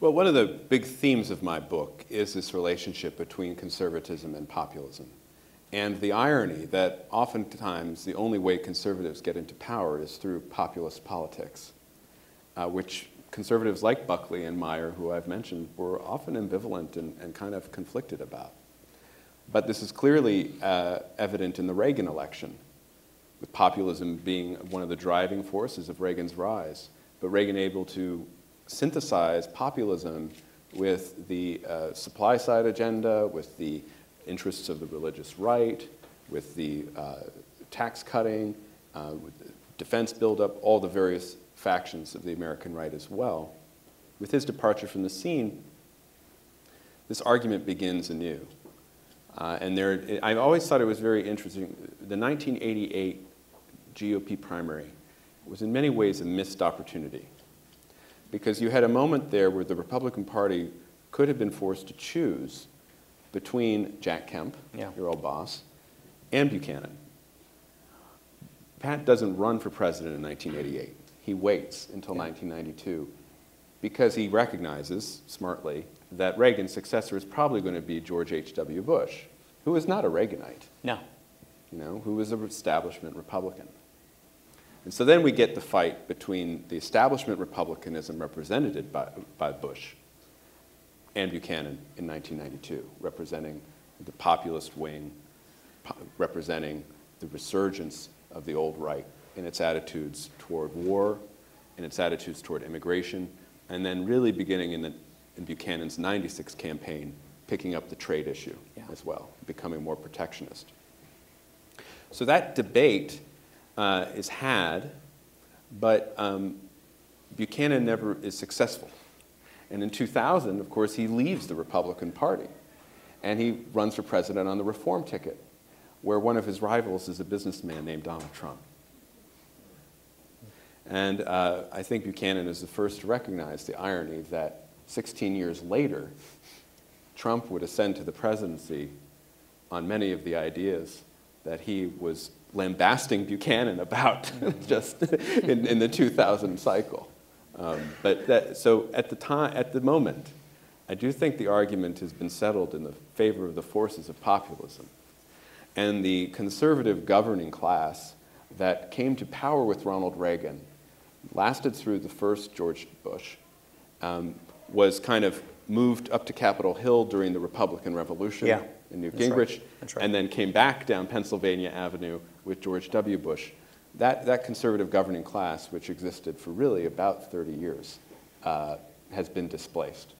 Well, one of the big themes of my book is this relationship between conservatism and populism. And the irony that oftentimes the only way conservatives get into power is through populist politics, uh, which conservatives like Buckley and Meyer, who I've mentioned, were often ambivalent and, and kind of conflicted about. But this is clearly uh, evident in the Reagan election, with populism being one of the driving forces of Reagan's rise. But Reagan able to synthesize populism with the uh, supply side agenda, with the interests of the religious right, with the uh, tax cutting, uh, defense buildup, all the various factions of the American right as well. With his departure from the scene, this argument begins anew. Uh, and there, I've always thought it was very interesting. The 1988 GOP primary was in many ways a missed opportunity because you had a moment there where the Republican Party could have been forced to choose between Jack Kemp, yeah. your old boss, and Buchanan. Pat doesn't run for president in 1988. He waits until yeah. 1992 because he recognizes, smartly, that Reagan's successor is probably going to be George H.W. Bush, who is not a Reaganite. No. You know, who was an establishment Republican. And so then we get the fight between the establishment Republicanism represented by, by Bush and Buchanan in 1992, representing the populist wing, po representing the resurgence of the old right in its attitudes toward war, in its attitudes toward immigration, and then really beginning in, the, in Buchanan's 96 campaign, picking up the trade issue yeah. as well, becoming more protectionist. So that debate uh, is had, but um, Buchanan never is successful. And in 2000, of course, he leaves the Republican Party and he runs for president on the reform ticket, where one of his rivals is a businessman named Donald Trump. And uh, I think Buchanan is the first to recognize the irony that 16 years later, Trump would ascend to the presidency on many of the ideas that he was lambasting Buchanan about just in, in, the 2000 cycle. Um, but that, so at the time, at the moment, I do think the argument has been settled in the favor of the forces of populism. And the conservative governing class that came to power with Ronald Reagan lasted through the first George Bush, um, was kind of moved up to Capitol Hill during the Republican Revolution yeah, in Newt Gingrich, right, right. and then came back down Pennsylvania Avenue with George W. Bush. That, that conservative governing class, which existed for really about 30 years, uh, has been displaced.